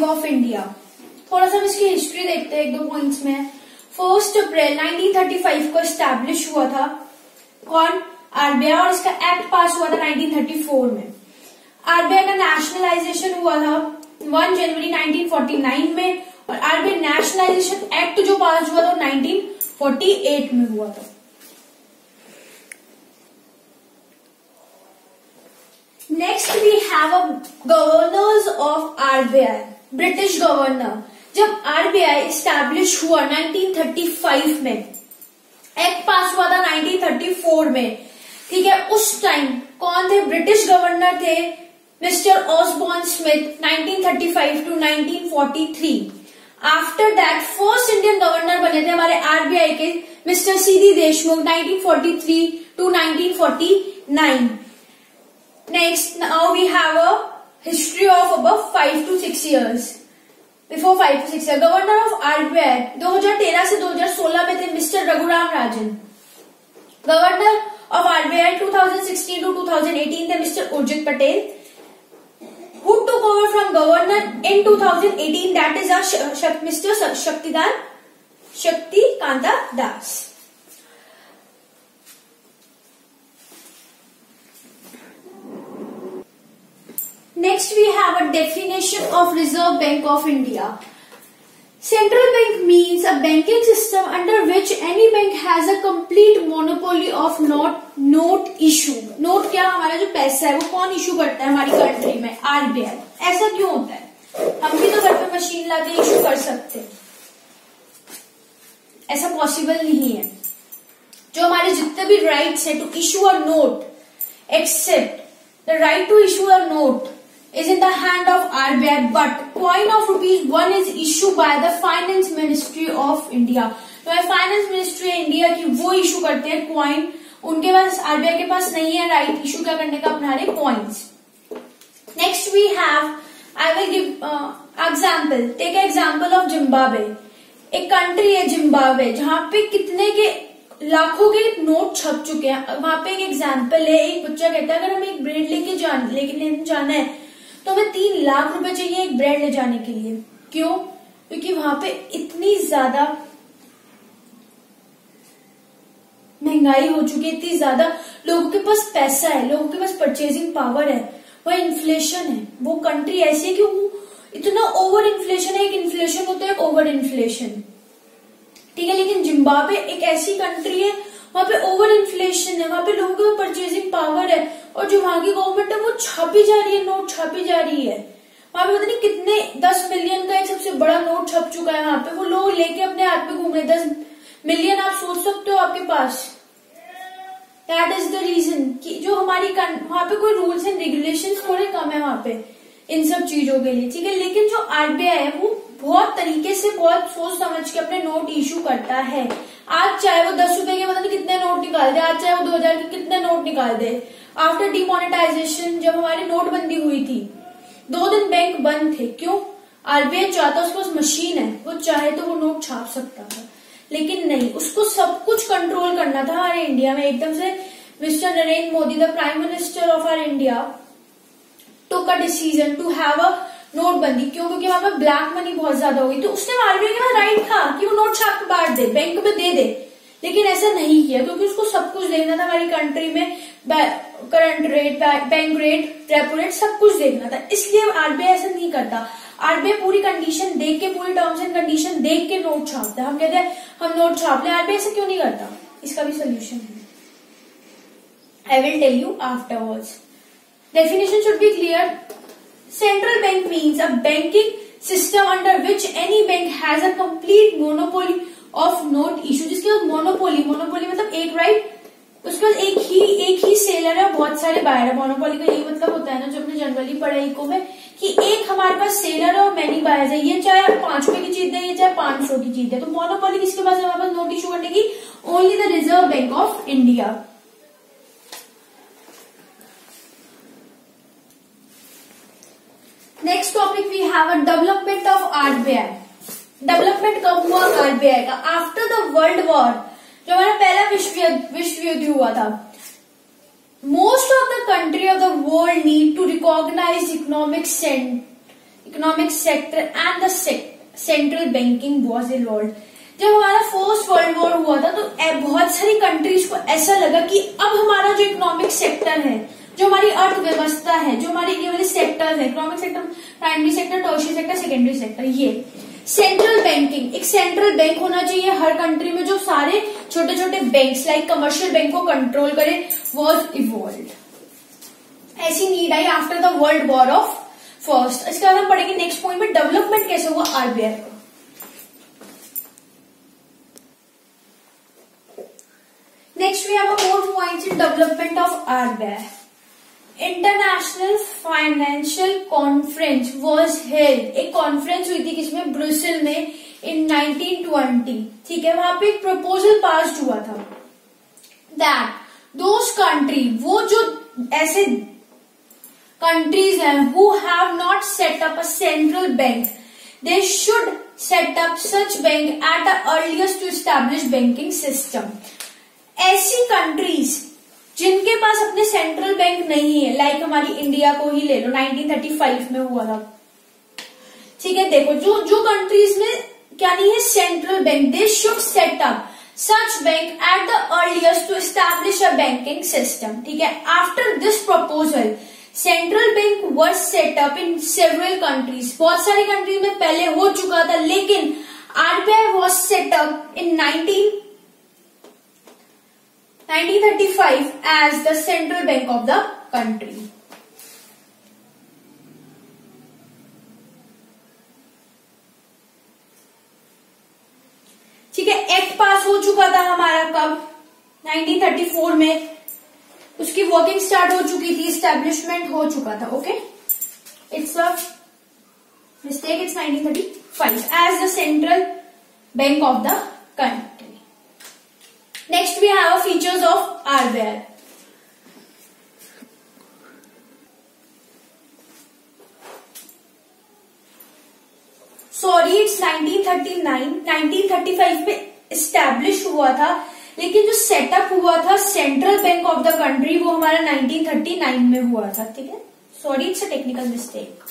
Bank of India थोड़ा सा हम इसकी हिस्ट्री देखते हैं एक दो पॉइंट्स में। फ़र्स्ट अप्रैल 1935 को स्टैब्लिश हुआ था। कौन? आरबीआई और इसका एक्ट पास हुआ था 1934 में। आरबीआई का नेशनलाइजेशन हुआ था 1 जनवरी 1949 में और आरबीआई नेशनलाइजेशन एक्ट जो पास हुआ था 1948 में हुआ था। Next we have a governors of RBI British governor, जब आरबीआई स्टैब्लिश हुआ 1935 में, एक्ट पास हुआ था 1934 में, ठीक है, उस टाइम कौन थे? ब्रिटिश गवर्नर थे mister Osborne Smith 1935 to 1943 after that first Indian governor बने थे हमारे आरबीआई के mister C D Deshmukh 1943 to 1949 next now we have a history of above five to six years before five to six year governor of RBI 2013 से 2016 में थे mister Raghuram Rajan governor of RBI 2016 to 2018 थे mister Urjit Patel who took over from governor in 2018 that is our Mr. Shaktidan Shakti Kanta Das. Next we have a definition of Reserve Bank of India central bank means a banking system under which any bank has a complete monopoly of note note issue note क्या हमारा जो पैसा है, वो कौन issue करता है हमारी कंट्री में? आरबीआई ऐसा क्यों होता है? हम भी तो घर पर मशीन लाके इशू कर सकते हैं। ऐसा पॉसिबल नहीं है। जो हमारे जितने भी राइट्स है to issue a note except the right to issue a note is in the hand of RBI, but coin of rupees one is issued by the Finance Ministry of India. तो finance ministry India की वो इशू करते हैं coin उनके पास RBI के पास नहीं है राइट इशू क्या करने का अपना रहे coins next we have I will give example take example of Zimbabwe एक कंट्री है जिम्बाब्वे जहाँ पे कितने के लाखों के नोट छप चुके हैं। वहाँ पे एक एग्ज़ाम्पल है एक बच्चा कहता है अगर हमें एक ब्रेड लेके जान लेके जाना है तो हमें तीन लाख रुपए चाहिए एक ब्रेड ले जाने के लिए। क्यों? क्योंकि वहाँ पे इतनी ज़्यादा महँगाई हो चुकी है, इतनी ज़्यादा लोगों के पास पैसा है, लोगों के पास परचेजिंग पावर है वह इन्फ्लेशन है। वो कंट्री ऐसी है कि वो इतना ओवर इन्फ्लेशन है, एक इन्फ्लेशन होता है ओवर इन्फ्लेशन ठीक है, लेकिन जिम्बाब्वे एक ऐसी कंट्री है वहाँ पे ओवर इन्फ्लेशन है, वहाँ पे लोगों के परचेजिंग पावर है और जो वहाँ की गवर्नमेंट है वो छापी जा रही है नोट छापी जा रही है। वहाँ पे पता नहीं कितने दस मिलियन का एक सबसे बड़ा नोट छप चुका है वहाँ पे। वो लोग लेके अपने हाथ पे घूम रहे दस मिलियन आप सोच सकते हो आपके पास। दैट इज़ द रीजन कि जो हमारी वहाँ पे कोई रूल्स एंड रेगुलेशन थोड़े कम है वहाँ पे इन सब चीज़ों के लिए, ठीक है? लेकिन जो आरबीआई है, वो बहुत तरीके से बहुत सोच समझ के अपने नोट इश्यू करता है। आज चाहे वो दस रुपए के नहीं कितने नोट निकाल दे, आज चाहे वो दो हज़ार के कितने नोट निकाल दे। आफ्टर डिमोनेटाइजेशन जब हमारी नोटबंदी हुई थी, दो दिन बैंक बंद थे। क्यों? आरबीआई चाहता उसके पास मशीन है, वो चाहे तो वो नोट छाप सकता था। लेकिन नहीं, उसको सब कुछ कंट्रोल करना था हमारे इंडिया में। एकदम से mister Narendra Modi the prime minister of our India took a decision to have a नोटबंदी क्यों क्योंकि वहाँ पर ब्लैक मनी बहुत ज़्यादा होगी तो उसने आरबीआई के पास राइट था कि वो नोट छाप बांट दे बैंक में दे दे। लेकिन ऐसा नहीं किया, क्योंकि उसको सब कुछ देखना था, हमारी कंट्री में current rate bank rate repo rate सब कुछ देखना था। इसलिए आरबीआई ऐसा नहीं करता। आरबीआई पूरी कंडीशन देख के, पूरी टर्म्स एंड कंडीशन देख के नोट छापता है। हम कहते हैं, हम नोट छाप ले आरबीआई ऐसा क्यों नहीं करता? इसका भी सोल्यूशन है। I will tell you afterwards definition should be clear central bank means a banking system under which any bank has a complete monopoly of note issue जिसके बाद मोनोपोली मोनोपोली मतलब एक राइट उसके बाद एक ही एक ही सेलर है, बहुत सारे बायर है। मोनोपोली का यही मतलब होता है ना, जो अपने जनरली पढ़ा इको में, कि एक हमारे पास सेलर है और मैनी बायर्स है। ये चाहे आप पाँच रुपए की चीज़ है ये चाहे पाँच सौ की चीज़ है तो मोनोपोली किसके पास हमारे पास नोट इशू करने की only the Reserve Bank of India next topic we have a development of RBI development कब हुआ आरबीआई का? आफ्टर द वर्ल्ड वॉर जो हमारा पहला विश्व विश्व युद्ध हुआ था most of the country of the world need to recognize economic economic sector and the central banking was involve जब हमारा फ़र्स्ट वर्ल्ड वॉर हुआ था तो बहुत सारी कंट्रीज़ को ऐसा लगा कि अब हमारा जो इकोनॉमिक सेक्टर है जो हमारी अर्थव्यवस्था है जो हमारी ये वाले सेक्टर है economic sector primary sector tertiary sector secondary sector ये। सेंट्रल बैंकिंग एक सेंट्रल बैंक होना चाहिए हर कंट्री में जो सारे छोटे छोटे बैंक्स लाइक कमर्शियल बैंक को कंट्रोल करे वॉज़ इवॉल्व ऐसी need I after the world war of first इसके बाद हम पढ़ेंगे नेक्स्ट पॉइंट में डेवलपमेंट कैसे हुआ आरबीआई का। Next, we have a more points in development. International financial conference was held एक कॉन्फ्रेंस हुई थी किसमें? ब्रुसेल में इन 1920 ठीक है, वहाँ पे एक प्रपोजल पास हुआ था दैट दोज कंट्री वो जो ऐसे कंट्रीज़ हैं who have not set up a central bank they should set up such bank at the earliest to establish banking system ऐसी कंट्रीज़ जिनके पास अपने सेंट्रल बैंक नहीं है लाइक हमारी इंडिया को ही ले लो 1935 में हुआ था। ठीक है, देखो, जो जो कंट्रीज़ में क्या नहीं है central bank they should set up such bank at the earliest to establish a banking system ठीक है after this proposal central bank was setup in several countries बहुत सारी कंट्रीज़ में पहले हो चुका था, लेकिन RBI was setup in 19 1935 as the central bank of the country. ठीक है एक्ट पास हो चुका था हमारा कब? 1934 में। उसकी वर्किंग स्टार्ट हो चुकी थी स्टैब्लिशमेंट हो चुका था okay it's a mistake it's 1935 as the central bank of the country Next, we have features of RBI. Sorry it's 1939 1935 में स्टैब्लिश हुआ था, लेकिन जो सेटअप हुआ था central bank of the country वो हमारा 1939 में हुआ था, ठीक है? Sorry it's a technical mistake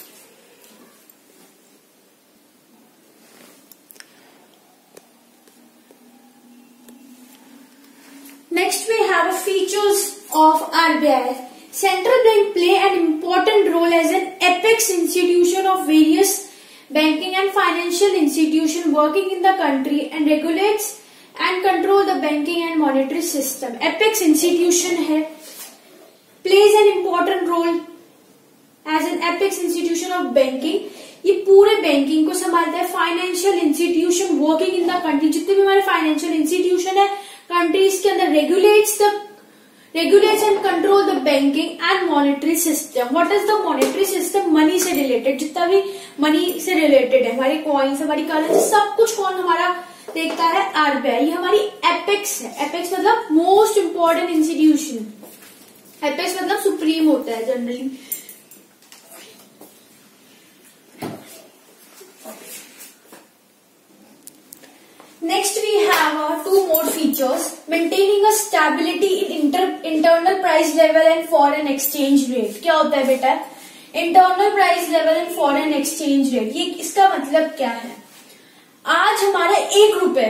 Next we have features of RBI. Central Bank play an important role as an apex institution of various banking and financial institution working in the country and regulates and control the banking and monetary system. Apex institution है plays an important role as an apex institution of banking. ये पूरे banking को संभालता है financial institution working in the country जितने भी हमारे financial institution है कंट्रीज़ के अंदर regulates the regulates and control the banking and monetary system what is the monetary system money से रिलेटेड जितना भी मनी से रिलेटेड है, हमारी कॉइन्स हमारी करेंसी सब कुछ कौन हमारा देखता है? आरबीआई हमारी एपेक्स है. एपेक्स मतलब मोस्ट इंपॉर्टेंट इंस्टीट्यूशन एपेक्स मतलब सुप्रीम होता है generally Next we have uh, two more features. Maintaining a stability in inter, internal price level and foreign exchange rate. क्या होता है बेटा internal price level and foreign exchange rate ये इसका मतलब क्या है आज हमारा एक रुपए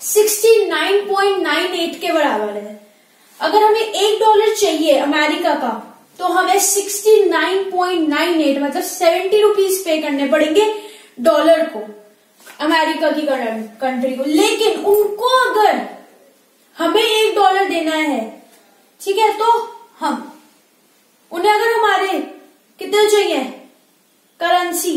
69.98 के बराबर है अगर हमें एक डॉलर चाहिए अमेरिका का तो हमें 69.98 मतलब 70 रुपीज़ पे करने पड़ेंगे डॉलर को अमेरिका की कंट्री को। लेकिन उनको अगर हमें एक डॉलर देना है, ठीक है तो हम, उन्हें अगर हमारे कितने चाहिए करेंसी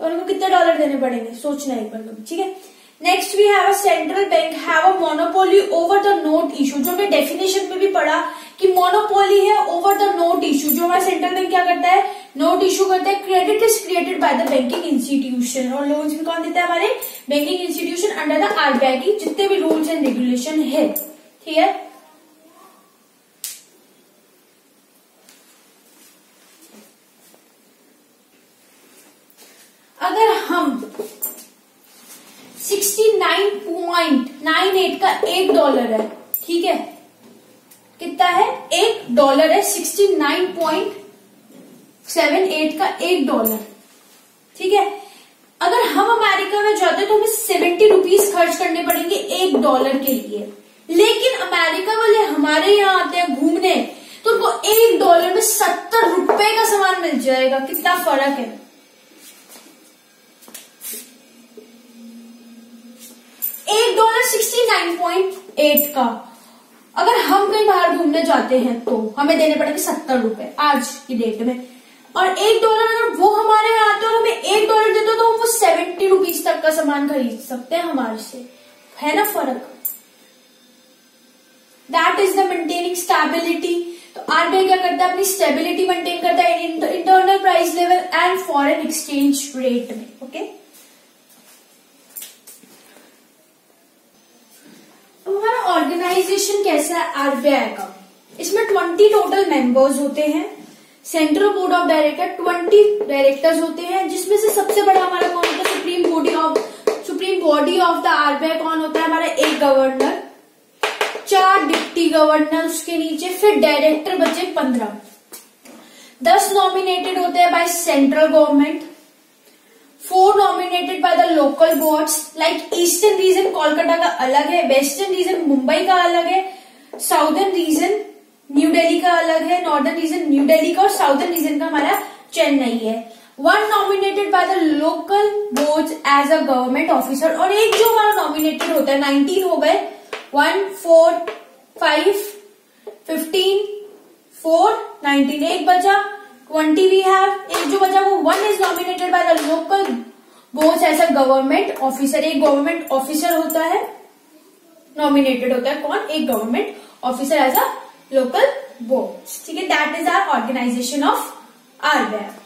तो उनको कितने डॉलर देने पड़ेंगे? सोचना एक बार कभी, ठीक है? Next we have central bank have a monopoly over the note issue जो मैं डेफिनेशन में भी पढ़ा कि मोनोपोली है ओवर द नोट इशू जो हमारा सेंट्रल बैंक क्या करता है? नोट इशू करता है credit is created by the banking institution और लोन्स भी कौन देता है हमारे? Banking institution under the RBI की जितने भी रूल्स एंड रेगुलेशन है। ठीक है? अगर हम 69.98 का एक डॉलर है, ठीक है? कितना है? एक डॉलर है 69. सेवन, एट का एक डॉलर ठीक है? अगर हम अमेरिका में जाते तो हमें सेवेंटी रुपीज़ खर्च करने पड़ेंगे एक डॉलर के लिए। लेकिन अमेरिका वाले हमारे यहाँ आते हैं घूमने तो उनको एक डॉलर में सत्तर रुपए का सामान मिल जाएगा। कितना फ़र्क है? एक dollar sixty nine point eight का। अगर हम कहीं बाहर घूमने जाते हैं तो हमें देने पड़ेंगे सत्तर रुपए। आज की डेट में। और एक डॉलर अगर वो हमारे यहाँ आते और हमें एक डॉलर देते तो हम वो सेवेंटी रुपीज़ तक का सामान खरीद सकते हैं हमारे से। है ना फ़र्क? That is the maintaining stability तो आरबीआई क्या करता है? अपनी स्टेबिलिटी मेंटेन करता है internal price level and foreign exchange rate में ओके? हमारा ऑर्गेनाइजेशन कैसा है? आरबीआई का। इसमें ट्वेंटी टोटल मेंबर्स होते हैं। Central board of director, twenty directors होते हैं, जिसमें से सबसे बड़ा हमारा कौन होता है? Supreme body of supreme body of the RBI कौन होता है? हमारा एक गवर्नर चार डिप्टी गवर्नर उसके नीचे, फिर डायरेक्टर बचे पंद्रह। दस नॉमिनेटेड होते हैं by central government four nominated by the local boards like eastern region Kolkata का अलग है वेस्टर्न रीजन मुंबई का अलग है साउदर्न रीजन न्यू दिल्ली का अलग है नॉर्दर्न रीजन न्यू दिल्ली का और साउदर्न रीजन का हमारा चेन्नई है। One nominated by the local board as a government officer और एक जो हमारा नॉमिनेटेड होता है नाइनटीन हो गए। One four five fifteen four nineteen एक बचा। ट्वेंटी वी हैव एक जो बचा वो one is nominated by the local board as a government officer एक गवर्नमेंट ऑफिसर होता है नॉमिनेटेड होता है। कौन? एक government officer as a local board ठीक है? That is our organisation of RBI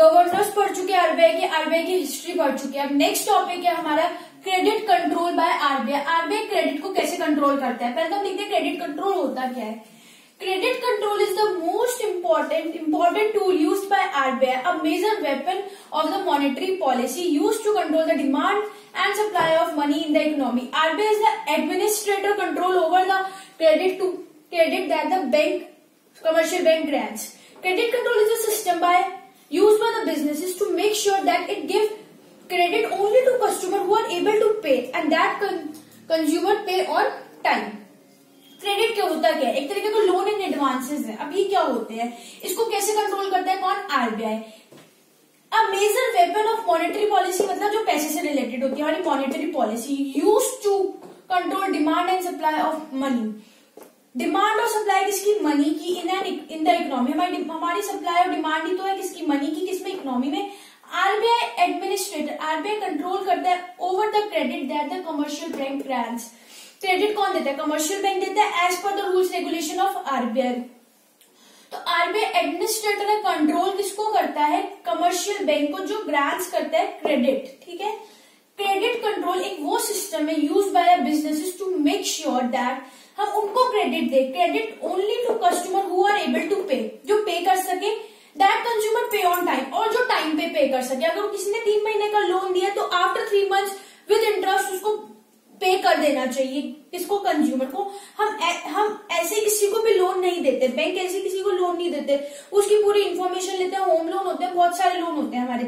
governors पढ़ चुके हैं आरबीआई की आरबीआई की हिस्ट्री पढ़ चुके हैं। अब नेक्स्ट टॉपिक है हमारा credit control by RBI RBI credit को कैसे कंट्रोल करता है? पहले तो हम देखते हैं क्रेडिट कंट्रोल होता क्या है। Credit control is the most important important tool use by RBI a major weapon of the monetary policy use to control the demand and supply of money in the economy RBI is the administrator control over the credit to credit that the bank commercial bank grants credit control is a system by used by the businesses to make sure that it gives credit only to customer who are able to pay, and that con, consumer pay on time. Credit क्या होता क्या है? एक तरीके का loan in advances है। अब ये क्या होते हैं? इसको कैसे कंट्रोल करता है? कौन? आरबीआई अब major weapon of monetary policy मतलब जो पैसे से रिलेटेड होती है, हमारी monetary policy use to control demand and supply of money demand और सप्लाई किसकी? मनी की. In an in the economy हमारी हमारी सप्लाई और डिमांड ही तो है किसकी? मनी की. किसमें इकोनॉमी में. आरबीआई एडमिनिस्ट्रेटर आरबीआई कंट्रोल करता है over the credit that the commercial bank grants credit कौन देता है? कमर्शियल बैंक देता है as per the rules regulation of RBI तो आरबीआई एडमिनिस्ट्रेटर का कंट्रोल किसको करता है? कमर्शियल बैंक को जो ग्रांट्स करता है क्रेडिट ठीक है? क्रेडिट कंट्रोल एक वो सिस्टम है use by businesses to make sure that हम उनको credit they credit only to customer who are able to pay जो पे कर सके। That consumer pay on time और जो टाइम पे पे कर सके। अगर किसी ने तीन महीने का लोन दिया तो after three month with interest उसको पे कर देना चाहिए किसको? कंज्यूमर को। हम ए, हम ऐसे किसी को भी लोन नहीं देते। बैंक ऐसे किसी को लोन नहीं देते। उसकी पूरी इन्फॉर्मेशन लेते हैं होम लोन होते हैं बहुत सारे लोन होते हैं हमारे।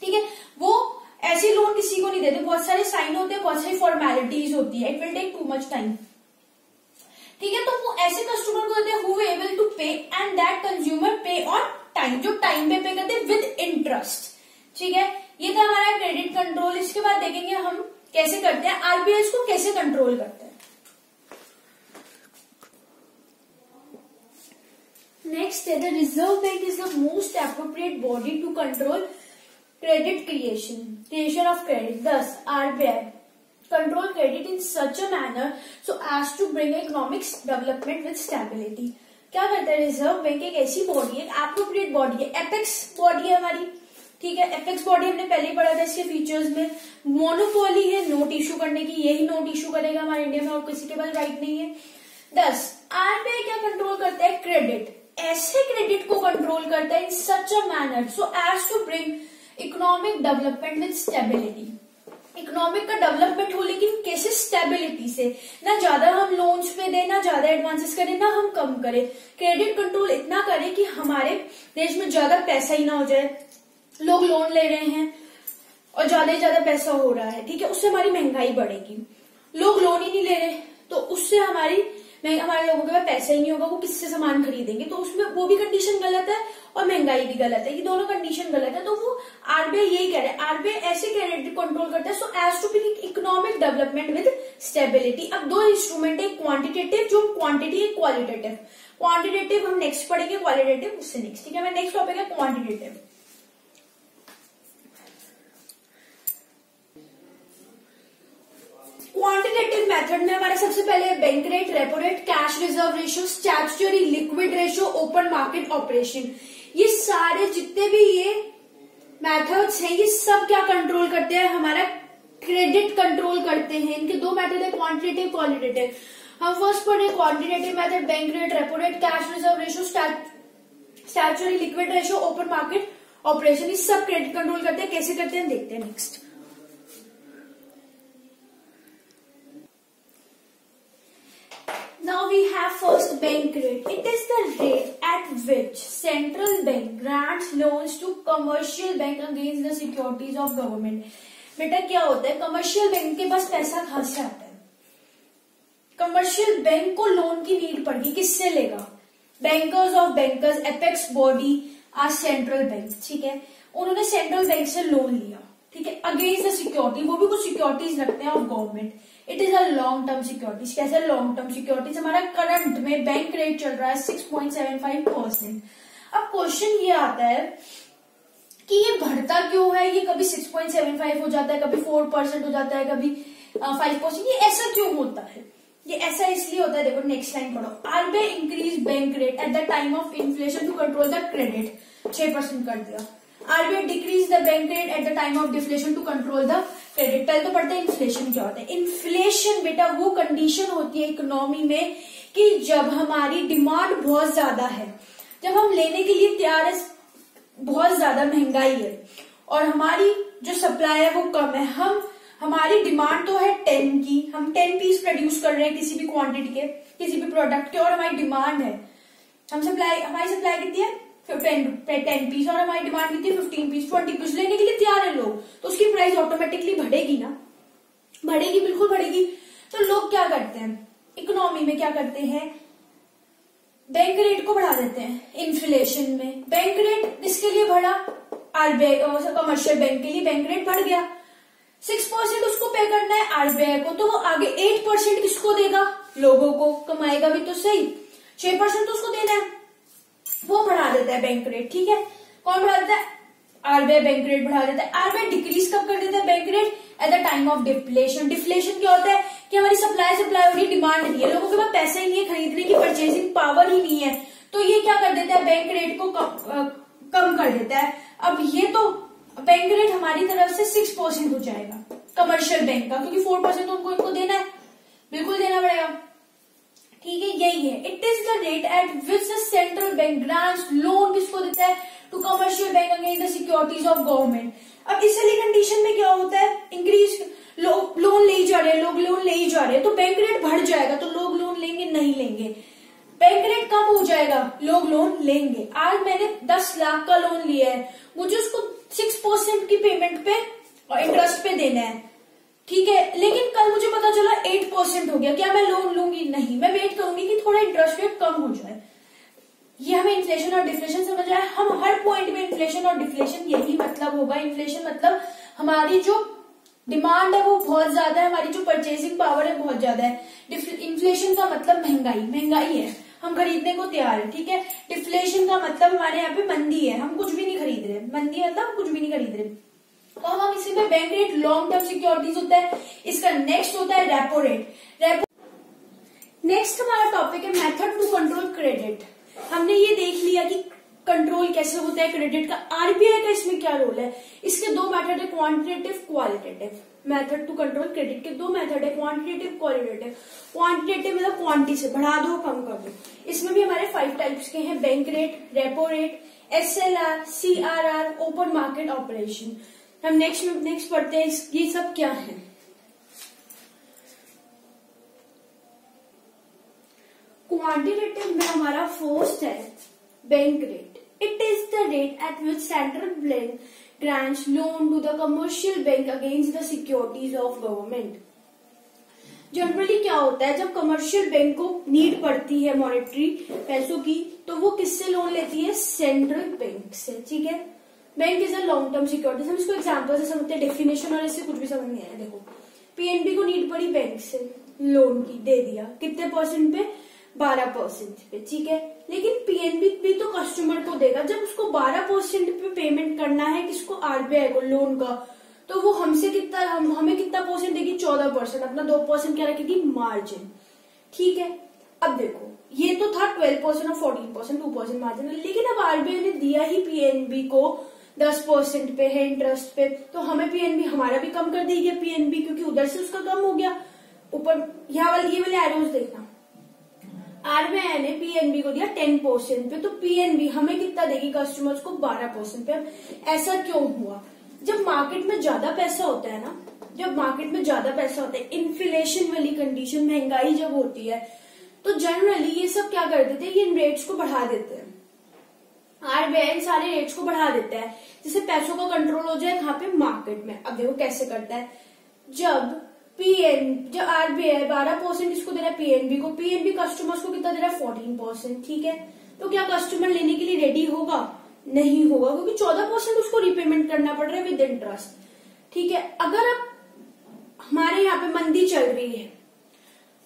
ठीक है? वो ऐसे लोन किसी को नहीं देते। बहुत सारे साइन होते हैं बहुत सारी फॉर्मेलिटीज होती है। It will take too much time ठीक है? तो वो ऐसे कस्टमर को देते हैं who able to pay and that consumer pay on time जो टाइम पे पे करते हैं विद इंटरेस्ट ठीक है? ये था हमारा क्रेडिट कंट्रोल इसके बाद देखेंगे हम कैसे करते हैं आरबीआई इसको कैसे कंट्रोल करते हैं। नेक्स्ट है the reserve bank is the most appropriate body to control credit creation creation of credit thus control credit in such a manner so as to bring economics development with stability क्या करता है reserve bank एक ऐसी body है appropriate body है apex body है हमारी। ठीक है एपेक्स बॉडी हमने पहले ही पढ़ा था इसके फीचर्स में। मोनोपोली है नोट इशू करने की, यही नोट इशू करेगा हमारे इंडिया में और किसी के पास राइट नहीं है। दस, आरबीआई क्या कंट्रोल करता है? क्रेडिट ऐसे क्रेडिट को कंट्रोल करता है in such a manner so as to bring economic development with stability economic का डेवलपमेंट हो, लेकिन कैसे स्टेबिलिटी से। ना ज़्यादा हम लोन्स पे दें, ना ज़्यादा एडवांसेस करें, ना हम कम करें। क्रेडिट कंट्रोल इतना करें कि हमारे देश में ज़्यादा पैसा ही ना हो जाए। लोग लोन ले रहे हैं और ज़्यादा ही ज़्यादा पैसा हो रहा है, ठीक है? उससे हमारी महँगाई बढ़ेगी। लोग लोन ही नहीं ले रहे तो उससे हमारी हमारे लोगों के पास पैसा ही नहीं होगा, वो किससे सामान खरीदेंगे? तो उसमें वो भी कंडीशन गलत है और महँगाई भी गलत है, ये दोनों कंडीशन गलत है तो वो आरबीआई यही कह रहे हैं। आरबीआई ऐसे क्रेडिट कंट्रोल करता है so as to be economic development with stability अब दो इंस्ट्रूमेंट है क्वांटिटेटिव जो क्वांटिटी है क्वालिटेटिव क्वांटिटेटिव हम नेक्स्ट पढ़ेंगे क्वालिटेटिव उससे नेक्स्ट ठीक है? मैं नेक्स्ट टॉपिक है क्वांटिटेटिव क्वांटिटेटिव मेथड में हमारे सबसे पहले bank rate repo rate cash reserve ratio statutory liquid ratio open market operation ये सारे जितने भी ये मेथड्स हैं, ये सब क्या कंट्रोल करते हैं? हमारा क्रेडिट कंट्रोल करते हैं। इनके दो मेथड है क्वांटिटेटिव क्वालिटेटिव हम फ़र्स्ट पढ़े quantitative method bank rate repo rate cash reserve ratio statutory liquid ratio open market operation ये सब क्रेडिट कंट्रोल करते हैं। कैसे करते हैं? देखते हैं next Now we have first bank rate. It is the rate at which central bank grants loans to commercial bank against the securities of government. बेटा, क्या होता है? कमर्शियल बैंक के पास पैसा कहाँ से आता है। कमर्शियल बैंक को लोन की नीड पड़गी। किससे लेगा? Bankers of bankers apex body are central bank ठीक है? उन्होंने सेंट्रल बैंक से लोन लिया, ठीक है? अगेंस्ट द सिक्योरिटी वो भी कुछ सिक्योरिटीज रखते हैं of government it is a long term securities कैसे लॉन्ग टर्म सिक्योरिटीज हमारा करंट में बैंक रेट चल रहा है six point seven five percent अब क्वेश्चन ये आता है कि ये बढ़ता क्यों है? ये कभी सिक्स पॉइंट सेवन फाइव हो जाता है, कभी फोर परसेंट हो जाता है, कभी फाइव परसेंट ये ऐसा क्यों होता है? ये ऐसा इसलिए होता है, देखो नेक्स्ट लाइन पढ़ो. RBI increase bank rate at the time of inflation to control the credit छह परसेंट कर दिया. RBI decrease the bank rate at the time of deflation to control the credit पहले तो पढ़ते हैं इन्फ्लेशन क्या होता है? इन्फ्लेशन बेटा वो कंडीशन होती है इकोनॉमी में कि जब हमारी डिमांड बहुत ज़्यादा है, जब हम लेने के लिए तैयार है, बहुत ज़्यादा महँगाई है, और हमारी जो सप्लाई है वो कम है, हम, हमारी डिमांड तो है टेन की, हम टेन पीस प्रोड्यूस कर रहे हैं किसी भी क्वांटिटी के, किसी भी प्रोडक्ट के, और हमारी डिमांड है। हम सप्लाई हमारी सप्लाई कितनी है? टेन टेन पीस और हमारी डिमांड कितनी? फिफ्टीन पीस ट्वेंटी पीस लेने के लिए तैयार है लोग। तो उसकी प्राइस ऑटोमेटिकली बढ़ेगी ना? बढ़ेगी, बिल्कुल बढ़ेगी। तो लोग क्या करते हैं? इकोनॉमी में क्या करते हैं? बैंक रेट को बढ़ा देते हैं इन्फ्लेशन में। बैंक रेट इसके लिए बढ़ा? आरबीआई कमर्शियल बैंक के लिए बैंक रेट बढ़ गया। सिक्स परसेंट उसको पे करना है आरबीआई को तो वो आगे एट परसेंट किसको देगा? लोगों को। कमाएगा भी तो सही। छह परसेंट तो उसको देना है। वो बढ़ा देता है बैंक रेट ठीक है? कौन बढ़ा देता है? आरबीआई बैंक रेट बढ़ा देता है। आरबीआई डिक्रीज कब कर देता है bank rate at the time of deflation deflation क्या होता है? कि हमारी सप्लाई सप्लाई हो रही डिमांड नहीं है। लोगों के पास पैसे ही नहीं है खरीदने की परचेसिंग पावर ही नहीं है। तो ये क्या कर देता है? बैंक रेट को कम, कम कर देता है। अब ये तो बैंक रेट हमारी तरफ़ से सिक्स परसेंट हो जाएगा। कमर्शियल बैंक का क्योंकि फोर परसेंट तो उनको इनको देना है। बिल्कुल देना पड़ेगा। ठीक है, यही है। It is the rate at which the central bank grants loan किसको देता है? To commercial bank against the securities of government अब इस वाली कंडीशन में क्या होता है? इंक्रीज लोन ले ही जा रहे हैं, लोग लोन ले ही जा रहे हैं। तो बैंक रेट बढ़ जाएगा तो लोग लोन लेंगे, नहीं लेंगे। बैंक रेट कम हो जाएगा, लोग लोन लेंगे। आज मैंने दस लाख का लोन लिया है। मुझे उसको सिक्स परसेंट की पेमेंट पे और इंटरेस्ट पे देना है। ठीक है, लेकिन कल मुझे पता चला एट परसेंट हो गया। क्या मैं लोन लूँगी? नहीं। मैं वेट करूँगी कि थोड़ा इंटरेस्ट रेट कम हो जाए। ये हमें इन्फ्लेशन और डिफ्लेशन समझ आया हम हर पॉइंट में इन्फ्लेशन और डिफ्लेशन यही मतलब होगा इन्फ्लेशन मतलब हमारी जो डिमांड है वो बहुत ज़्यादा है। हमारी जो परचेसिंग पावर है बहुत ज़्यादा है। इन्फ्लेशन का मतलब महँगाई। महँगाई है। हम खरीदने को तैयार है, ठीक है? डिफ्लेशन का मतलब हमारे यहाँ पे मंदी है। हम कुछ भी नहीं खरीद रहे। मंदी मतलब कुछ भी नहीं खरीद रहे। तो इसी में bank rate long term securities होता है, इसका नेक्स्ट होता है रेपो रेट रेपो नेक्स्ट हमारा टॉपिक है मेथड टू कंट्रोल क्रेडिट हमने ये देख लिया कि कंट्रोल कैसे होता है क्रेडिट का आरबीआई का इसमें क्या रोल है? इसके दो मेथड है quantitative qualitative method to control credit के दो मेथड है क्वांटिटेटिव क्वालिटेटिव क्वांटिटेटिव मतलब क्वांटिटी से बढ़ा दो, कम कर दो. इसमें भी हमारे फाइव टाइप्स के हैं bank rate repo rate S L R C R R open market operation हम नेक्स्ट नेक्स्ट पढ़ते हैं ये सब क्या है? क्वांटिटेटिव में हमारा फ़र्स्ट है bank rate it is the rate at which central bank grants loan to the commercial bank against the securities of government. Generally क्या होता है, जब कमर्शियल बैंक को नीड पड़ती है मॉनेटरी पैसों की तो वो किससे लोन लेती है? सेंट्रल बैंक से, ठीक है? Bank is a long term security हम इसको एग्ज़ाम्पल से समझते हैं डेफिनेशन और इससे कुछ भी समझ नहीं आया देखो पीएनबी को नीड पड़ी बैंक से। लोन की, दे दिया। कितने परसेंट पे? बारह परसेंट पे, ठीक है? लेकिन पीएनबी भी तो कस्टमर को देगा। जब उसको बारह परसेंट पे पेमेंट करना है किसको? आरबीआई को लोन का। तो वो हमसे कितना, हम, हमें कितना परसेंट देगी? चौदह परसेंट अपना दो परसेंट क्या रखेगी? मार्जिन ठीक है? अब देखो, ये तो था ट्वेल्व परसेंट और fourteen percent two percent margin लेकिन अब आरबीआई ने दिया ही पीएनबी को दस परसेंट पे है इंटरेस्ट पे तो हमें पीएनबी हमारा भी कम कर देगी पीएनबी क्योंकि उधर से उसका कम हो गया। ऊपर, यहाँ वाले, ये वाले एरोज देखना। आरबीआई ने पीएनबी को दिया टेन परसेंट पे तो पीएनबी हमें कितना देगी कस्टमर्स को? बारह परसेंट पे। ऐसा क्यों हुआ? जब मार्केट में ज़्यादा पैसा होता है ना, जब मार्केट में ज़्यादा पैसा होता है इन्फ्लेशन वाली कंडीशन महँगाई जब होती है तो जनरली ये सब क्या कर देते हैं? ये इन रेट्स को बढ़ा देते हैं। आरबीआई सारे रेट्स को बढ़ा देता है। जिससे पैसों का कंट्रोल हो जाए कहाँ पे? मार्केट में। अब देखो कैसे करता है। जब पीएन जब आरबीआई बारह परसेंट इसको दे रहा है पीएनबी को पीएनबी कस्टमर्स को कितना दे रहा है? फोर्टीन परसेंट ठीक है? तो क्या कस्टमर लेने के लिए रेडी होगा? नहीं होगा, क्योंकि चौदह परसेंट उसको रिपेमेंट करना पड़ रहा है विद इंटरेस्ट ठीक है? अगर अब हमारे यहाँ पे मंदी चल रही है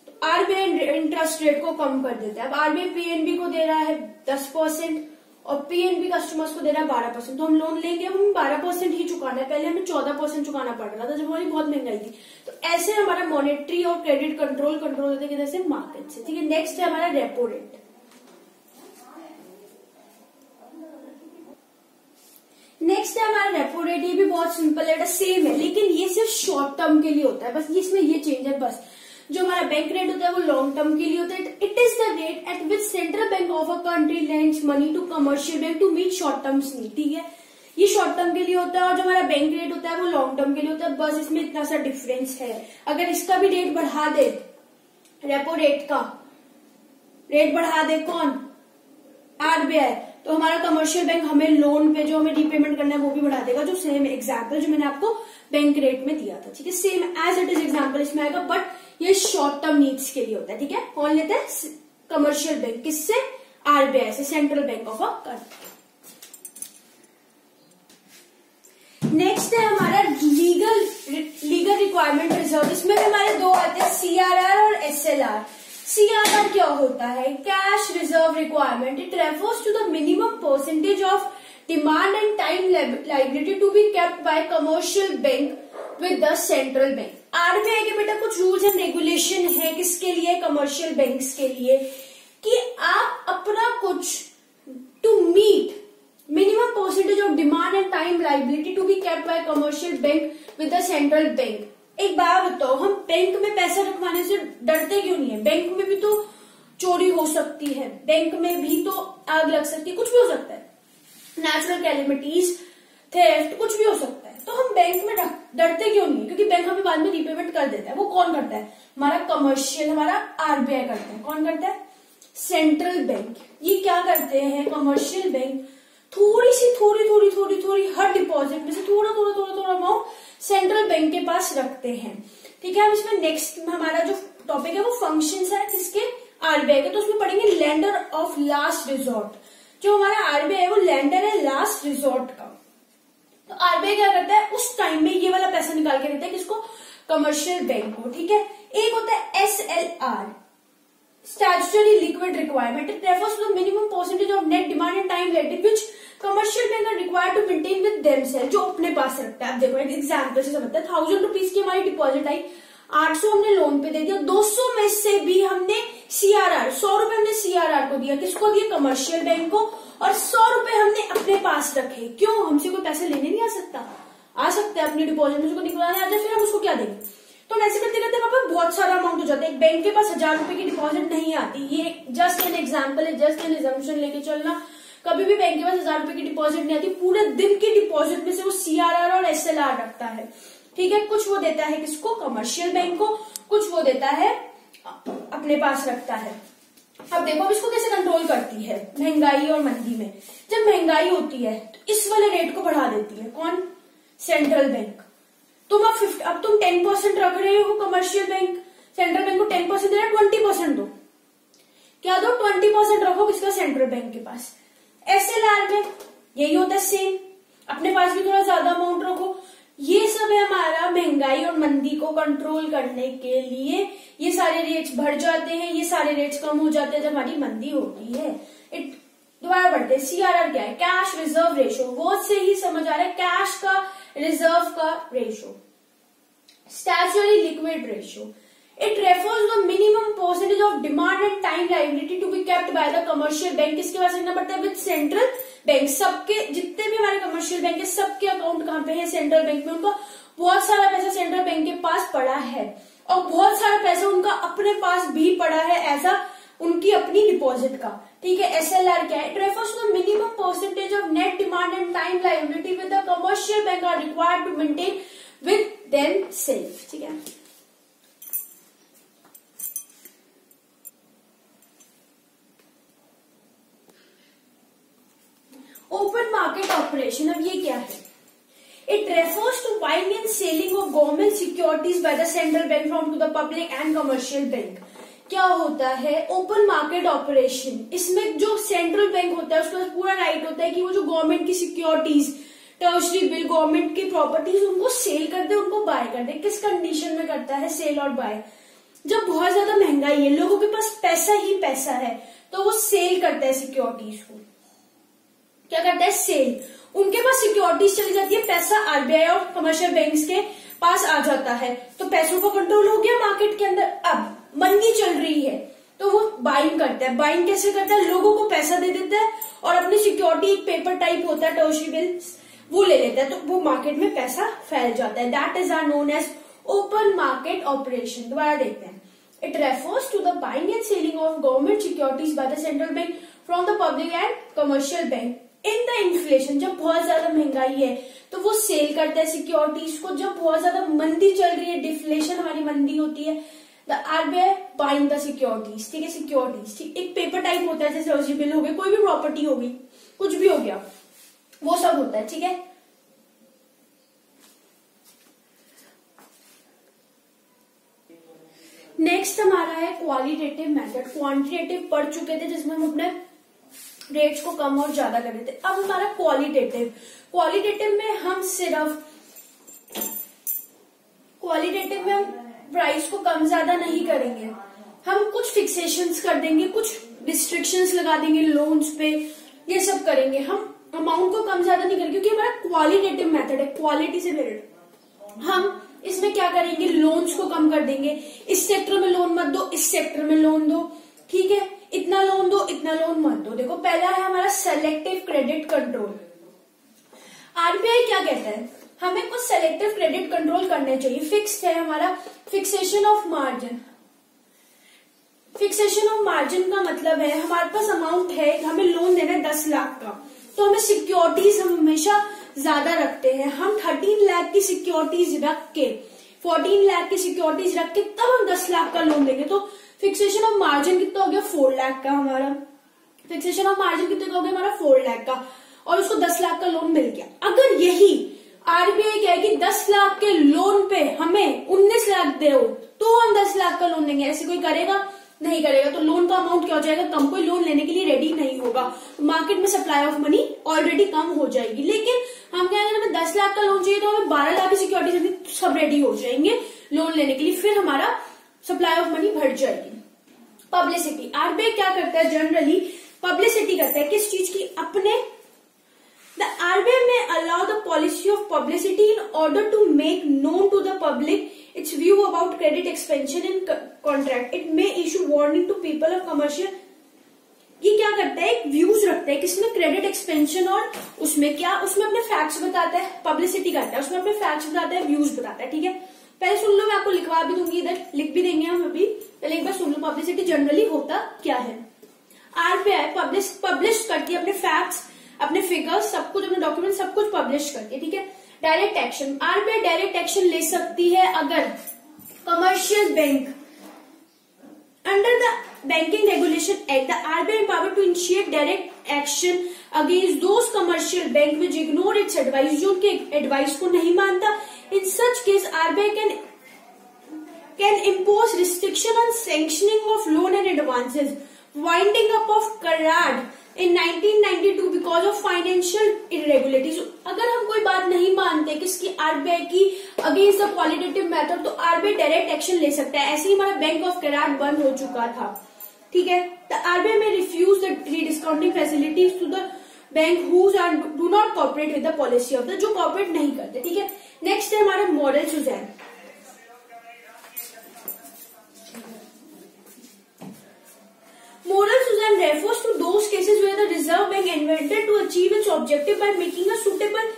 तो आरबीआई इंटरेस्ट रेट को कम कर देता है। अब आरबीआई पीएनबी को दे रहा है दस परसेंट और पीएनबी कस्टमर्स को दे रहा है बारह परसेंट तो हम लोन लेंगे, हमें बारह परसेंट ही चुकाना है। पहले हमें चौदह परसेंट चुकाना पड़ रहा था, जब हमारी बहुत महँगाई थी। तो ऐसे हमारा मॉनेटरी और क्रेडिट कंट्रोल कंट्रोल होते किधर से मार्केट से। ठीक है नेक्स्ट है हमारा रेपो रेट नेक्स्ट है हमारा रेपो रेट ये भी बहुत सिंपल है सेम है। लेकिन ये सिर्फ़ शॉर्ट टर्म के लिए होता है। बस इसमें ये चेंज है, बस। जो हमारा बैंक रेट होता है, वो लॉन्ग टर्म के लिए होता है। It is the rate at which central bank of a country lends money to commercial bank to meet short term need ठीक है? ये शॉर्ट टर्म के लिए होता है और जो हमारा बैंक रेट होता है, वो लॉन्ग टर्म के लिए होता है। बस इसमें इतना सा डिफरेंस है। अगर इसका भी रेट बढ़ा दे रेपो रेट का रेट बढ़ा दे कौन? आरबीआई तो हमारा कमर्शियल बैंक हमें लोन पे जो हमें रीपेमेंट करना है, वो भी बढ़ा देगा, जो सेम एग्ज़ाम्पल जो मैंने आपको बैंक रेट में दिया था, ठीक है? Same as it is example इसमें आएगा बट ये शॉर्ट टर्म नीड्स के लिए होता है, ठीक है? कौन लेते हैं? कमर्शियल बैंक किससे? आरबीआई से central bank of a country next है हमारा लीगल लीगल रिक्वायरमेंट रिज़र्व इसमें भी हमारे दो आते हैं सीआरआर और एसएलआर सीआरआर क्या होता है? Cash reserve requirement it refers to the minimum percentage of demand and time liability to be kept by commercial bank with the central bank RBI के बेटा कुछ रूल्स एंड रेगुलेशन है किसके लिए कमर्शियल बैंक्स के लिए, कि आप अपना कुछ to meet minimum percentage of demand and time liability to be kept by commercial bank with the central bank एक बात बताओ, हम बैंक में पैसा रखवाने से डरते क्यों नहीं है? बैंक में भी तो चोरी हो सकती है। बैंक में भी तो आग लग सकती है। कुछ भी हो सकता है। नेचुरल कैलिमिटीज थेफ्ट कुछ भी हो सकता है। तो हम बैंक में डरते क्यों नहीं? क्योंकि बैंक हमें बाद में रिपेमेंट कर देता है। वो कौन करता है? हमारा कमर्शियल हमारा आरबीआई करता है। कौन करता है? सेंट्रल बैंक ये क्या करते हैं कमर्शियल बैंक थोड़ी सी थोड़ी थोड़ी थोड़ी थोड़ी हर डिपॉजिट में से थोड़ा थोड़ा थोड़ा थोड़ा अमाउंट सेंट्रल बैंक के पास रखते हैं। ठीक है, अब इसमें नेक्स्ट हमारा जो टॉपिक है वो फ़ंक्शन है जिसके आरबीआई के। तो उसमें पढ़ेंगे लैंडर ऑफ़ लास्ट रिजोर्ट जो हमारा आरबीआई है वो लैंडर है लास्ट रिजोर्ट का। तो आरबीआई क्या करता है उस टाइम में ये वाला पैसा निकाल के देता है किसको कमर्शियल बैंक को ठीक है एक होता है S L R statutory liquid requirement. It refers to the minimum percentage of net demand and time lending which commercial bank are required to maintain with themselves जो अपने पास रखता है अब देखो एक एग्ज़ाम्पल से समझते हैं थाउज़ेंड रुपीज़ की हमारी डिपॉजिट आई 800 हमने लोन पे दे दिया। 200 में से भी हमने सीआरआर सौ रुपए हमने सीआरआर को दिया, किसको दिया? कमर्शियल बैंक को। और सौ रुपए हमने अपने पास रखे। क्यों? हमसे कोई पैसे लेने नहीं आ सकता। आ सकता है अपनी डिपॉजिट में उसको निकलवाने आते फिर हम उसको क्या देंगे? तो ऐसे करते करते वहाँ बहुत सारा अमाउंट हो जाता है। बैंक के पास हज़ार रुपए की डिपॉजिट नहीं आती। ये जस्ट एन एग्ज़ाम्पल है जस्ट एन एग्जामेशन लेके चलना। कभी भी बैंक के पास हज़ार रुपए की डिपॉजिट नहीं आती। पूरे दिन की डिपॉजिट में से वो सीआरआर और एसएलआर रखता है। ठीक है? कुछ वो देता है किसको? कमर्शियल बैंक को। कुछ वो देता है, अपने पास रखता है। अब देखो, अब इसको कैसे कंट्रोल करती है? महँगाई और मंदी में। जब महँगाई होती है तो इस वाले रेट को बढ़ा देती है। कौन? सेंट्रल बैंक तुम अब फिफ्ट अब तुम टेन परसेंट रख रहे हो कमर्शियल बैंक सेंट्रल बैंक को टेन परसेंट देना ट्वेंटी परसेंट दो। क्या दो? ट्वेंटी परसेंट रखो किसका सेंट्रल बैंक के पास। एसएलआर में यही होता है सेम अपने पास भी थोड़ा ज़्यादा अमाउंट रखो। ये सब है हमारा महँगाई और मंदी को कंट्रोल करने के लिए। ये सारे रेट्स बढ़ जाते हैं, ये सारे रेट्स कम हो जाते हैं जब हमारी मंदी होती है। इट दोबारा बढ़ते हैं। सीआरआर क्या है? कैश रिज़र्व रेशो वो से ही समझ आ रहा है कैश का रिज़र्व का ratio statutory liquid ratio it refers the minimum percentage of demand and time liability to be kept by the commercial bank किसके पास रखना पड़ता है? विद सेंट्रल बैंक सबके जितने भी हमारे कमर्शियल बैंक है, सबके अकाउंट कहाँ पे है? सेंट्रल बैंक में उनका बहुत सारा पैसा सेंट्रल बैंक के पास पड़ा है। और बहुत सारा पैसा उनका अपने पास भी पड़ा है ऐसा उनकी अपनी डिपॉजिट का। ठीक है एसएलआर क्या है? It refers to minimum percentage of net demand and time liability with the commercial bank are required to maintain with them self ठीक है? ओपन मार्केट ऑपरेशन, अब ये क्या है? It refers to buying and selling of government securities by the central bank from to the public and commercial bank क्या होता है? Open market operation इसमें जो सेंट्रल बैंक होता है, उसके पूरा राइट होता है कि वो जो गवर्नमेंट की सिक्योरिटीज टर्शरी बिल गवर्नमेंट की प्रॉपर्टीज़ उनको सेल कर दे उनको बाय कर दे किस कंडीशन में करता है? सेल और बाय जब बहुत ज़्यादा महँगाई है, लोगों के पास पैसा ही पैसा है तो वो सेल करता है सिक्योरिटीज को। क्या करता है? सेल उनके पास सिक्योरिटीज चली जाती है, पैसा आरबीआई और कमर्शियल बैंक के पास आ जाता है। तो पैसों का कंट्रोल हो गया मार्केट के अंदर। अब मंदी चल रही है तो वो बाइंग करता है। बाइंग कैसे करता है? लोगों को पैसा दे देता है और अपनी सिक्योरिटी एक पेपर टाइप होता है टर्शी बिल वो ले लेता है। तो वो मार्केट में पैसा फैल जाता है। That is are known as open market operation दोबारा देखते हैं। It refers to the buying and selling of government securities by the central bank from the public and commercial bank in the inflation, जब बहुत ज़्यादा महँगाई है तो वो सेल करता है सिक्योरिटीज को। जब बहुत ज़्यादा मंदी चल रही है डिफ्लेशन हमारी मंदी होती है the RBI buying the securities ठीक है सिक्योरिटीज ठीक। एक पेपर टाइप होता है, जैसे रोजी बिल हो गई कोई भी प्रॉपर्टी होगी कुछ भी हो गया, वो सब होता है, ठीक है? नेक्स्ट हमारा है क्वालिटेटिव मेथड क्वांटिटेटिव पढ़ चुके थे, जिसमें हम अपने रेट्स को कम और ज़्यादा कर देते। अब हमारा क्वालिटेटिव क्वालिटेटिव में हम सिर्फ़ क्वालिटेटिव में हम प्राइस को कम ज़्यादा नहीं करेंगे। हम कुछ फिक्सेशंस कर देंगे, कुछ रिस्ट्रिक्शंस लगा देंगे लोन्स पे, ये सब करेंगे। हम अमाउंट को कम ज़्यादा नहीं करेंगे, क्योंकि हमारा क्वालिटेटिव मेथड है क्वालिटी से मेरिट हम इसमें क्या करेंगे? लोन्स को कम कर देंगे। इस सेक्टर में लोन मत दो, इस सेक्टर में लोन दो। ठीक है? इतना लोन दो, इतना लोन मत दो। देखो, पहला है हमारा सेलेक्टिव क्रेडिट कंट्रोल आरबीआई क्या कहता है? हमें कुछ सेलेक्टिव क्रेडिट कंट्रोल करने चाहिए। फिक्स्ड है हमारा fixation of margin fixation of margin का मतलब है, हमारे पास अमाउंट है, हमें लोन देना है दस लाख का। तो हमें सिक्योरिटीज हम हमेशा ज़्यादा रखते हैं। हम थर्टीन लाख की सिक्योरिटीज रख के फोर्टीन लाख की सिक्योरिटीज रख के, तब हम दस लाख का लोन देंगे। तो फिक्सेशन ऑफ़ मार्जिन कितना हो गया? फोर लाख का हमारा। फिक्सेशन ऑफ़ मार्जिन कितना हो गया हमारा? फोर लाख का। और उसको दस लाख का लोन मिल गया। अगर यही आरबीआई कहेगी दस लाख के लोन पे हमें उन्नीस लाख दे तो हम दस लाख का लोन देंगे ऐसे कोई करेगा? नहीं करेगा। तो लोन का अमाउंट क्या हो जाएगा? कम कोई लोन लेने के लिए रेडी नहीं होगा। मार्केट में सप्लाई ऑफ़ मनी ऑलरेडी कम हो जाएगी। लेकिन हम क्या हमें दस लाख का लोन चाहिए तो हमें बारह लाख की सिक्योरिटी सब रेडी हो जाएँगे लोन लेने के लिए। फिर हमारा सप्लाई ऑफ़ मनी बढ़ जाएगी। पब्लिसिटी आरबीआई क्या करता है जनरली पब्लिसिटी करता है। किस चीज़ की? अपने। The RBI may allow the policy of publicity in order to make known to the public its view about credit expansion in contract. It may issue warning to people of commercial ये क्या करता है? एक views रखता है। किसमें? Credit expansion और उसमें क्या? उसमें अपने फैक्ट्स बताता है। पब्लिसिटी करता है। उसमें अपने फैक्ट्स बताता है। व्यूज़ बताता है। ठीक है? पहले सुन लो, मैं आपको लिखवा भी दूँगी इधर, लिख भी देंगे हम अभी। पहले एक बार सुन लो पब्लिसिटी जनरली होता क्या है? आरबीआई पब्लिश पब्लिश करती है अपने फैक्ट्स अपने फिगर्स सब कुछ, अपने डॉक्यूमेंट सब कुछ पब्लिश करती है ठीक है? Direct action RBI direct action ले सकती है अगर commercial bank under the banking regulation act the RBI power to initiate direct action against those commercial bank which ignore its advice जो उनके एडवाइस को नहीं मानता in such case RBI can can impose restriction on sanctioning of loan and advances winding up of Karad in 1992 because of financial irregularities अगर हम कोई बात नहीं मानते किसकी आरबीआई की अगेंस्ट द क्वालिटेटिव मेथड तो आरबीआई डायरेक्ट एक्शन ले सकता है। ऐसे ही हमारा बैंक ऑफ़ करार बंद हो चुका था। ठीक है? The RBI may refuse the discounting facilities to the bank whose are do not cooperate with the policy of the जो कॉपरेट नहीं करते। ठीक है? नेक्स्ट है। हमारा model suasion Moral Suzanne refers to those cases where the Reserve Bank invented to achieve its objective by making a suitable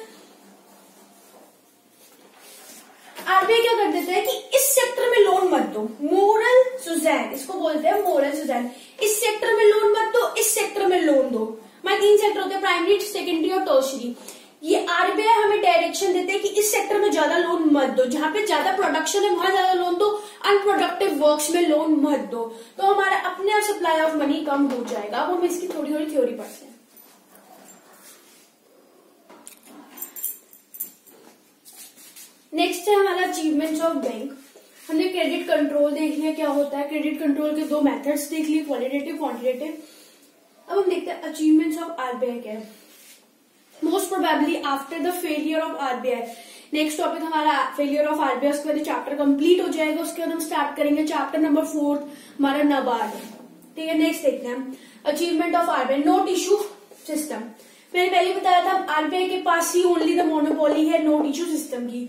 RBI क्या कर देता है कि इस सेक्टर में लोन मत दो। मोरल सुजैन इसको बोलते हैं मोरल सुजैन इस सेक्टर में लोन मत दो, इस सेक्टर में लोन दो। मैं तीन सेक्टर होते हैं प्राइमरी सेकेंडरी और टर्शरी ये आरबीआई हमें डायरेक्शन देते हैं कि इस सेक्टर में ज़्यादा लोन मत दो। जहाँ पे ज़्यादा प्रोडक्शन है, वहाँ ज़्यादा लोन दो। अनप्रोडक्टिव वर्क्स में लोन मत दो। तो हमारा अपने आप सप्लाई ऑफ़ मनी कम हो जाएगा। अब हम इसकी थोड़ी थोड़ी थ्योरी पढ़ते हैं। नेक्स्ट है हमारा अचीवमेंट्स ऑफ़ बैंक हमने क्रेडिट कंट्रोल देख लिया, क्या होता है। क्रेडिट कंट्रोल के दो मेथड्स देख लिए क्वालिटेटिव क्वांटिटेटिव अब हम देखते हैं अचीवमेंट्स ऑफ़ आरबीआई क्या है। Most probably after the failure of RBI next topic हमारा फेलियर ऑफ़ आरबीआई उसके बाद चैप्टर कंप्लीट हो जाएगा, उसके बाद हम स्टार्ट करेंगे चैप्टर नंबर फोर्थ हमारा नबार्ड ठीक है नेक्स्ट देखते हैं achievement of RBI note issue system मैंने पहले बताया था आरबीआई के पास ही ओनली द मोनोपोली है नोट इशू सिस्टम की.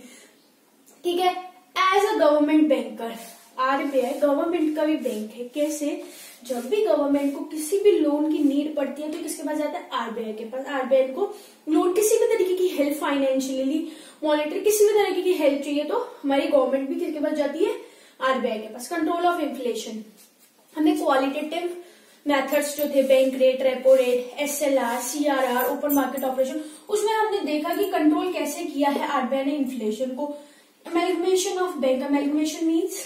ठीक है as a government banker RBI government का भी बैंक है. कैसे? जब भी गवर्नमेंट को किसी भी लोन की नीड पड़ती है तो किसके पास जाता है? आरबीआई के पास। आरबीआई को लोन किसी भी तरीके की हेल्प फाइनेंशियली मॉनिटरी किसी भी तरीके की हेल्प चाहिए तो हमारी गवर्नमेंट भी किसके पास जाती है? आरबीआई के पास। कंट्रोल ऑफ़ इन्फ्लेशन हमने क्वालिटेटिव मेथड्स जो थे bank rate repo rate S L R C R R open market operation उसमें हमने देखा कि कंट्रोल कैसे किया है आरबीआई ने इन्फ्लेशन को। Amalgamation of bank amalgamation means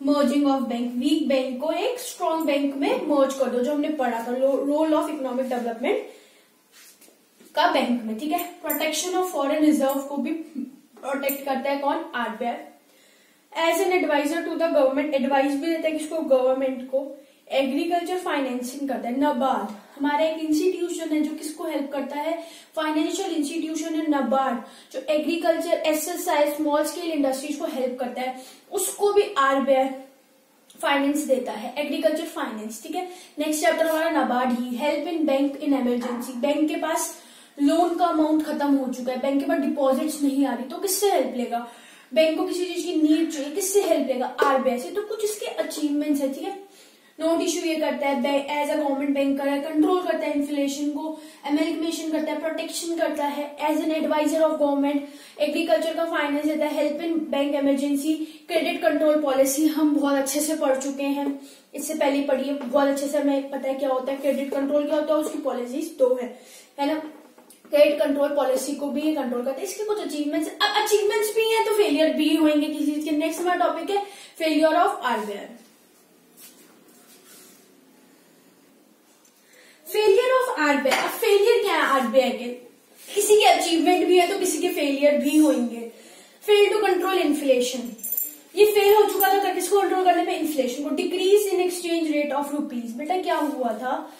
merging of bank weak bank को एक स्ट्रॉन्ग बैंक में मर्ज कर दो, जो हमने पढ़ा था रोल ऑफ़ इकोनॉमिक डेवलपमेंट का बैंक में, ठीक है? प्रोटेक्शन ऑफ़ फॉरेन रिज़र्व को भी प्रोटेक्ट करता है कौन? RBI as an adviser to the government advice भी देता है किसको? गवर्नमेंट को. एग्रीकल्चर फाइनेंसिंग करता है नबार्ड हमारा एक इंस्टीट्यूशन है जो किसको हेल्प करता है? फाइनेंशियल इंस्टीट्यूशन है नबार्ड जो agriculture SSI small scale industries को हेल्प करता है। उसको भी आरबीआई फाइनेंस देता है एग्रीकल्चर फाइनेंस ठीक है? नेक्स्ट चैप्टर हमारा नबार्ड ही। Help in bank in emergency bank के पास लोन का अमाउंट खत्म हो चुका है। बैंक के पास डिपॉजिट्स नहीं आ रही तो किससे हेल्प लेगा? बैंक को किसी चीज़ की नीड चाहिए, किससे हेल्प लेगा? आरबीआई से। तो कुछ इसके अचीवमेंट्स है, ठीक है? नोट इश्यू ये करता है एज अ गवर्नमेंट बैंकर है कंट्रोल करता है इन्फ्लेशन को एमेलिकमेशन करता है प्रोटेक्शन करता है. As an adviser of government agriculture का फाइनेंस देता है help in bank emergency credit control policy हम बहुत अच्छे से पढ़ चुके हैं. इससे पहले पढ़िए, बहुत अच्छे से हमें पता है क्या होता है क्रेडिट कंट्रोल क्या होता है, उसकी पॉलिसीज़ दो है. है ना? क्रेडिट कंट्रोल पॉलिसी को भी कंट्रोल करते हैं. इसके कुछ अचीवमेंट्स अब अचीवमेंट्स भी हैं तो फेलियर भी होंगे किसी चीज़ के. नेक्स्ट हमारा टॉपिक है failure of RBI failure of RBI अब फेलियर क्या है आरबीआई के किसी के अचीवमेंट भी है तो किसी के फेलियर भी होंगे। फेल टू कंट्रोल इन्फ्लेशन ये फेल हो चुका था किसको कंट्रोल करने में इन्फ्लेशन को decrease in exchange rate of rupees बेटा, क्या हुआ था?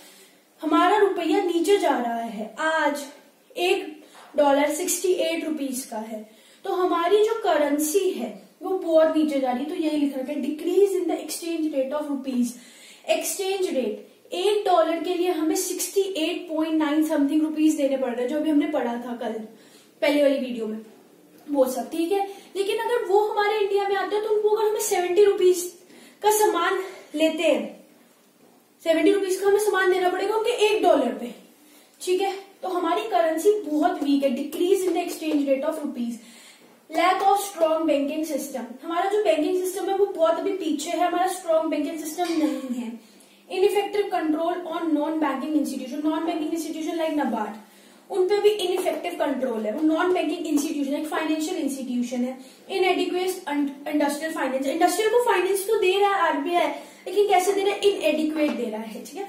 हमारा रुपया नीचे जा रहा है। आज एक डॉलर सिक्सटी एट रुपीज़ का है। तो हमारी जो करेंसी है, वो बहुत नीचे जा रही है। तो यही लिख रखा है decrease in the exchange rate of rupees exchange rate एक डॉलर के लिए हमें sixty eight point nine something rupees देने पड़ रहे हैं, जो अभी हमने पढ़ा था कल, पहले वाली वीडियो में, वो सब, ठीक है? लेकिन अगर वो हमारे इंडिया में आते हैं तो उनको अगर हमें सेवेंटी रुपीज़ का सामान लेते हैं सेवेंटी रुपीज़ का हमें सामान देना पड़ेगा उनके एक डॉलर पे, ठीक है? तो हमारी करेंसी बहुत वीक है decrease in the exchange rate of rupees lack of strong banking system हमारा जो बैंकिंग सिस्टम है, वो बहुत अभी पीछे है, हमारा स्ट्रॉन्ग बैंकिंग सिस्टम नहीं है। Ineffective control on non banking institution non banking institution like NABARD उन पे भी इनइफेक्टिव कंट्रोल है। वो नॉन बैंकिंग इंस्टीट्यूशन एक फाइनेंशियल इंस्टीट्यूशन है। Inadequate industrial finance industrial को फाइनेंस तो दे रहा है आरबीआई लेकिन कैसे दे रहा है? इन एडिक्वेट दे रहा है ठीक है?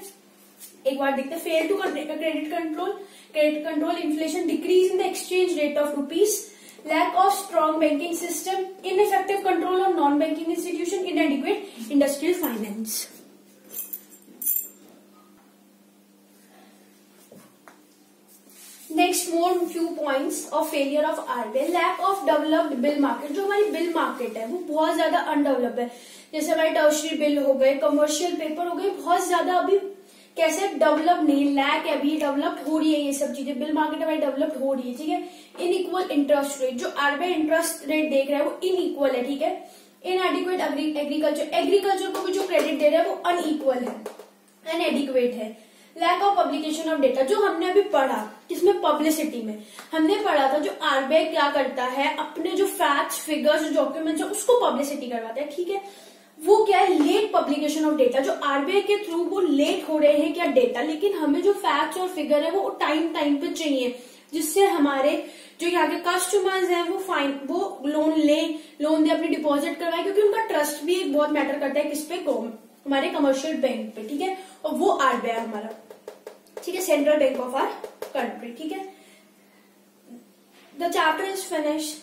एक बार देखते हैं। Fail to credit control credit control inflation decrease in the exchange rate of rupees lack of strong banking system, ineffective control on non-banking institution, inadequate industrial finance. Next more few points of failure of RBI lack of developed bill market जो हमारी bill market है, वो बहुत ज़्यादा undevelop है। जैसे हमारे tertiary bill हो गए कमर्शियल पेपर हो गए, बहुत ज़्यादा अभी कैसे डेवलप नहीं लैक है अभी डेवलप हो रही है ये सब चीज़ें। बिल मार्केट हमारी डेवलप हो रही है, ठीक है? इन इक्वल इंटरेस्ट रेट जो आरबीआई इंटरेस्ट रेट देख रहा है, वो इन इक्वल है, ठीक है? इन एडिक्वेट एग्रीकल्चर एग्रीकल्चर को भी जो क्रेडिट दे रहा है, वो अनइक्वल है। अनएडिक्वेट है। Lack of publication of data जो हमने अभी पढ़ा किसमें पब्लिसिटी में, हमने पढ़ा था जो आरबीआई क्या करता है, अपने जो फैक्ट्स फिगर्स डॉक्यूमेंट्स है, उसको पब्लिसिटी करवाता है, ठीक है? वो क्या है? लेट पब्लिकेशन ऑफ़ डेटा जो आरबीआई के थ्रू वो लेट हो रहे हैं क्या डेटा लेकिन हमें जो फैक्ट्स और फिगर है, वो टाइम टाइम पे चाहिए, जिससे हमारे जो यहाँ के कस्टमर्स हैं, वो फाइन वो लोन ले लोन दे, अपनी डिपॉजिट करवाए, क्योंकि उनका ट्रस्ट भी एक बहुत मैटर करता है किस पे? हमारे कमर्शियल बैंक पे, ठीक है? और वो आरबीआई हमारा। ठीक है central bank of our country ठीक है? The chapter is finish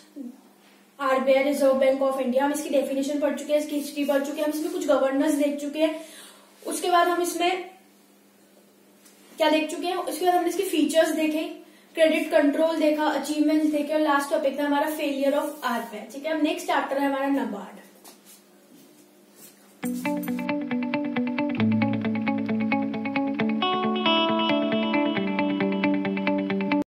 RBI reserve bank of India हम इसकी डेफिनेशन पढ़ चुके हैं, इसकी हिस्ट्री पढ़ चुके हैं, हम इसमें कुछ गवर्नेंस देख चुके हैं। उसके बाद हम इसमें क्या देख चुके हैं? उसके बाद हमने इसके फीचर्स देखे क्रेडिट कंट्रोल देखा अचीवमेंट्स देखे, और लास्ट टॉपिक था हमारा फेलियर ऑफ़ आरबीआई ठीक है? अब नेक्स्ट चैप्टर है हमारा नबार्ड